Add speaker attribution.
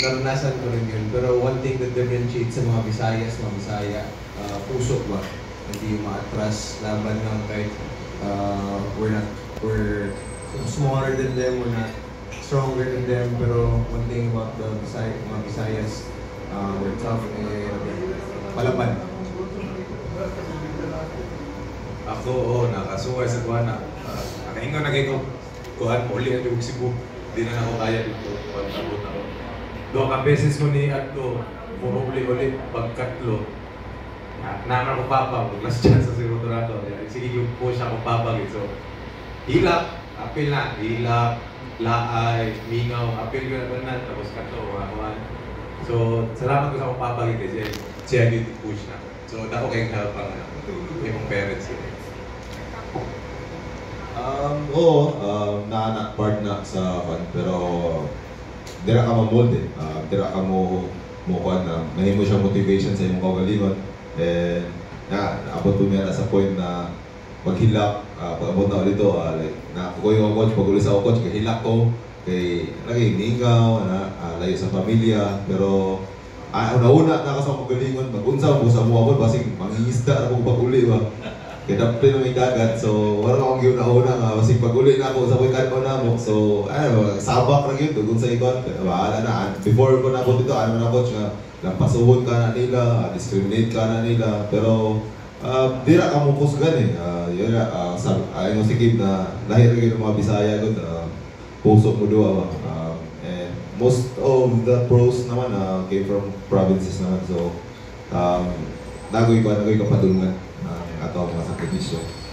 Speaker 1: Naranasan ko rin yun. Pero one thing that differentiates sa mga Visayas, mga Bisaya, uh, puso ba? Hindi yung maatras laban lang kahit uh, we're not, we're smaller than them, we're not stronger than them. Pero one thing about the Visay mga Visayas, uh, we're tough and palaban.
Speaker 2: Ako, oo, nakasuway sa kuha na. Uh, nakahinga na kayo kuhan mo, uli na yung Cebu. Hindi na ako kaya dito. Na ako. Doon ka beses mo ni Atlo, puro uli-uli, pagkatlo. Naman ako papa, last chance sa sigurado. Sige, yung push ako papa. So, hilap, apil na, hilap, laay, mingaw, apil ko na na, tapos kato, kuhan. So, salamat ko sa akong papa kasi siya yung push na. So, dako kayong help ang yung parents yun.
Speaker 3: Um, oo, um, naanak part na sa fan, pero dira ka mamold eh. Uh, dira ka mo mo kuan na mahimo siya motivation sa imong kaugalingon. And na abot po na sa point na maghilak uh, pag abot na dito uh, like na ko yung coach pag uli sa coach kay hilak ko kay lagi ningaw na uh, layo sa pamilya pero ah, una-una na ka sa magalingon magunsa mo sa mo basing mangingisda na kung pag uli ba dapat na may dagat, so wala akong yun na una nga, kasi pag uli na ako sa wikan ko na mo, so ano, sabak na yun, dugon sa ikon, bahala na, before ko na po dito, ano na coach nga, lampasuhon ka na nila, discriminate ka na nila, pero uh, di na ka mo kusgan eh, uh, yun na, uh, sa, ayaw mo si Kim na lahir rin ng mga Bisaya ko, uh, puso mo doon, uh, and most of the pros naman uh, came from provinces naman, so um, nagoy ko, nagoy ka padulungan ato ang mga sakripisyo.